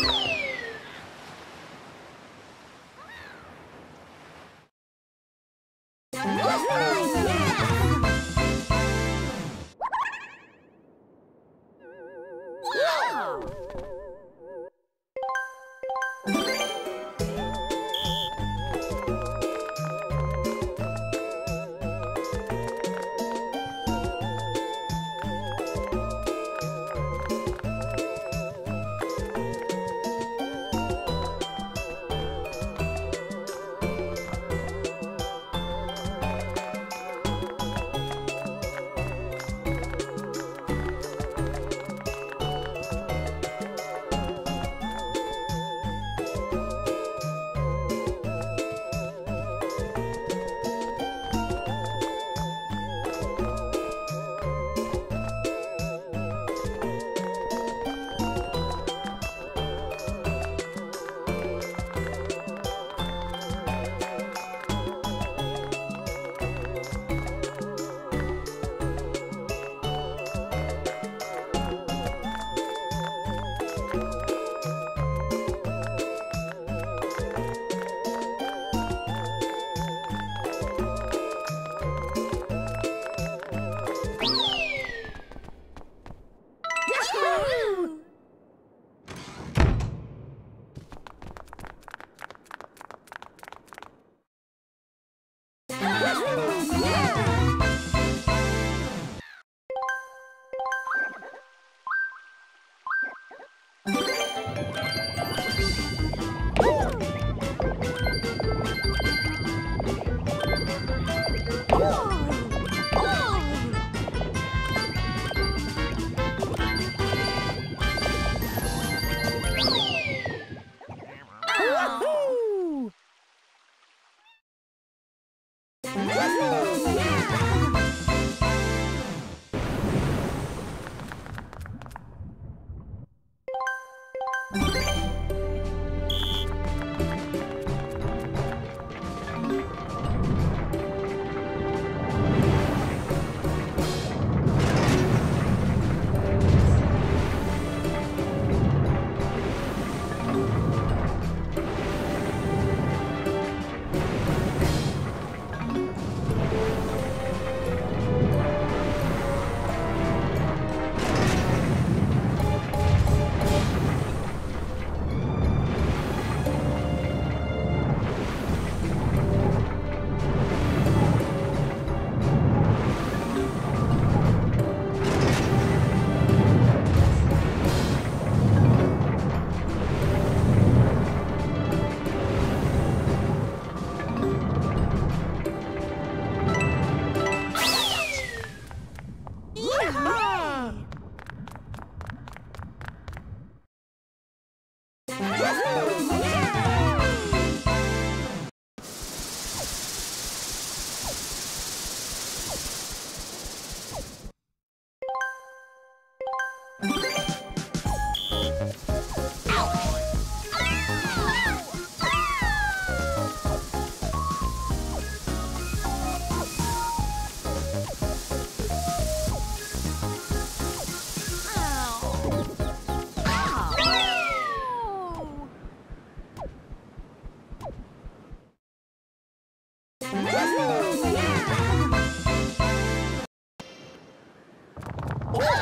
you. Woo! Oh!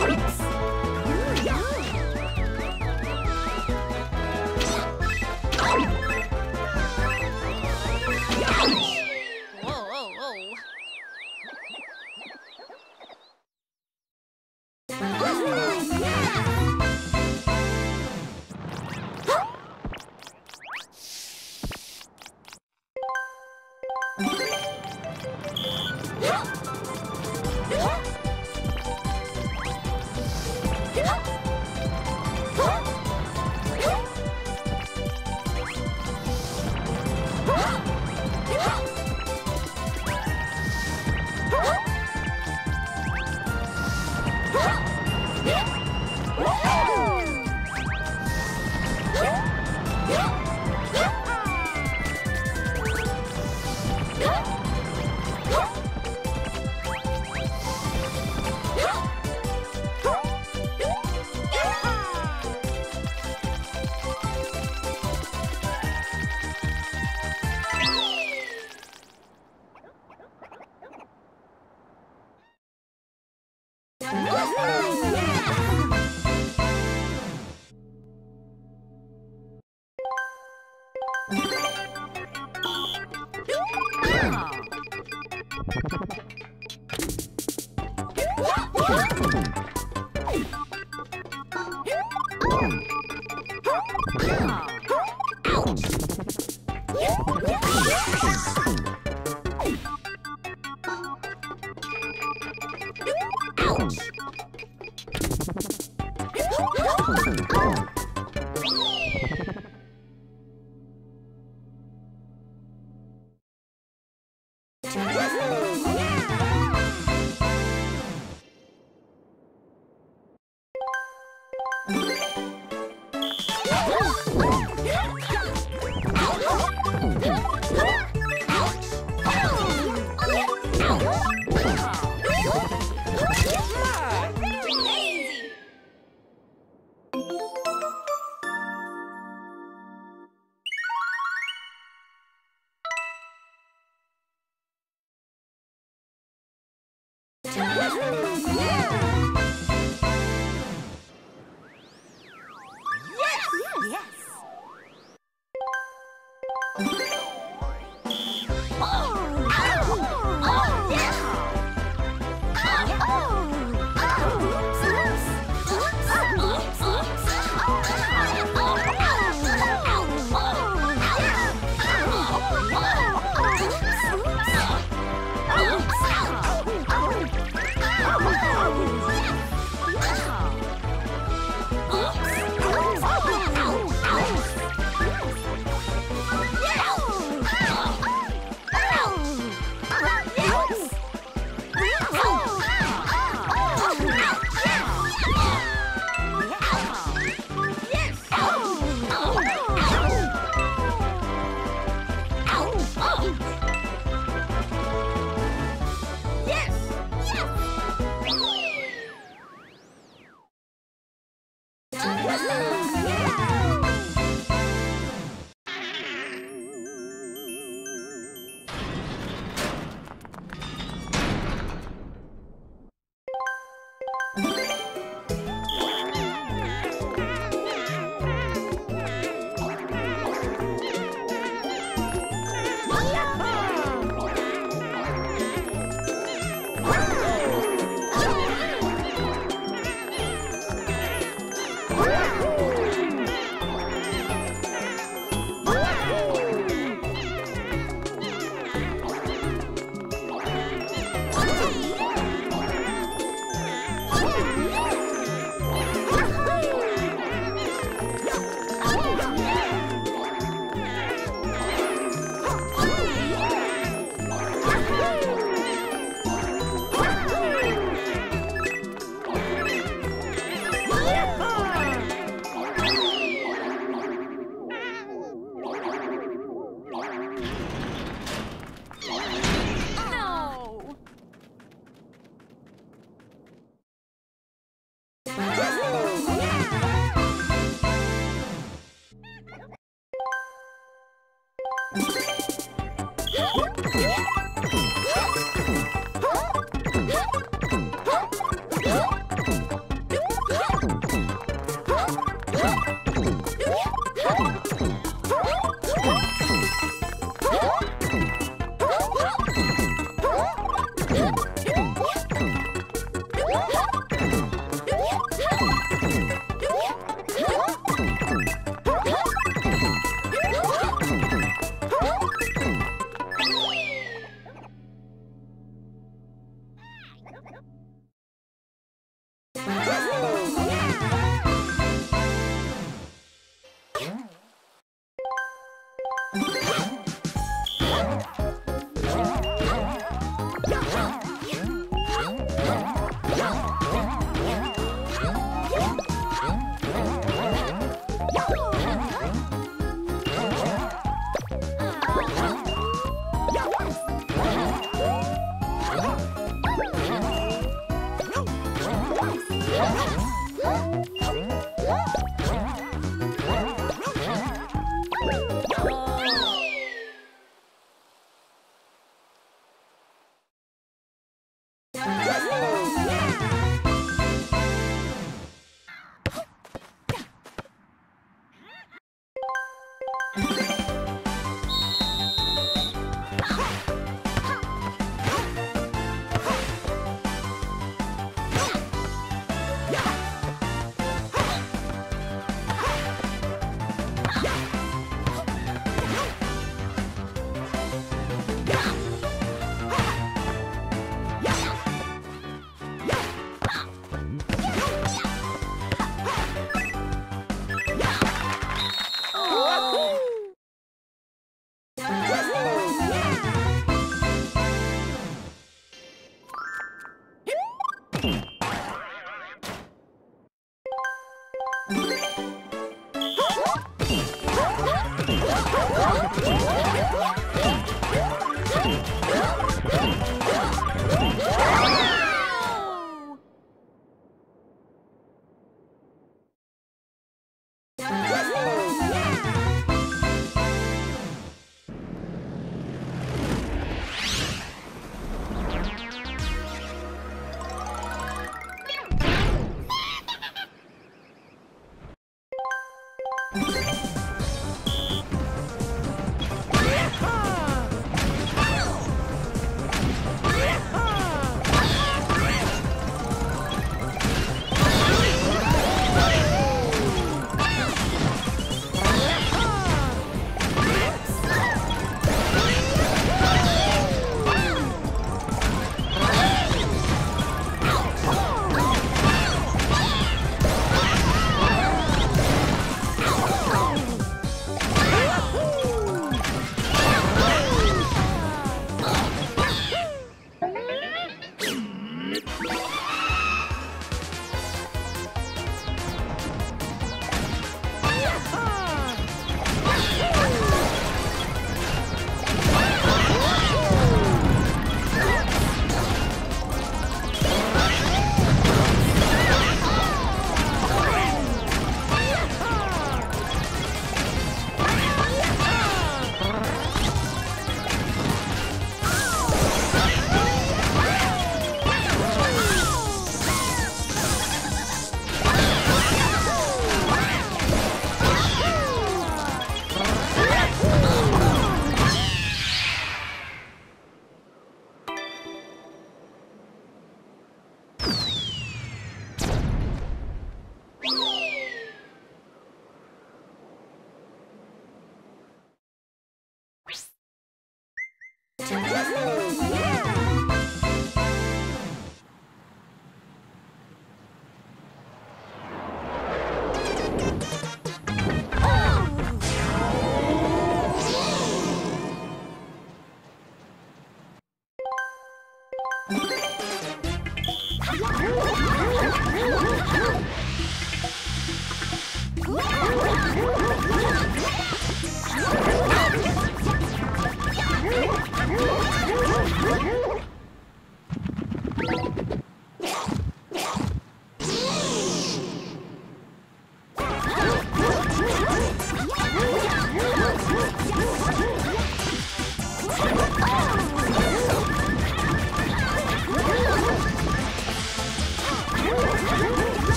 こい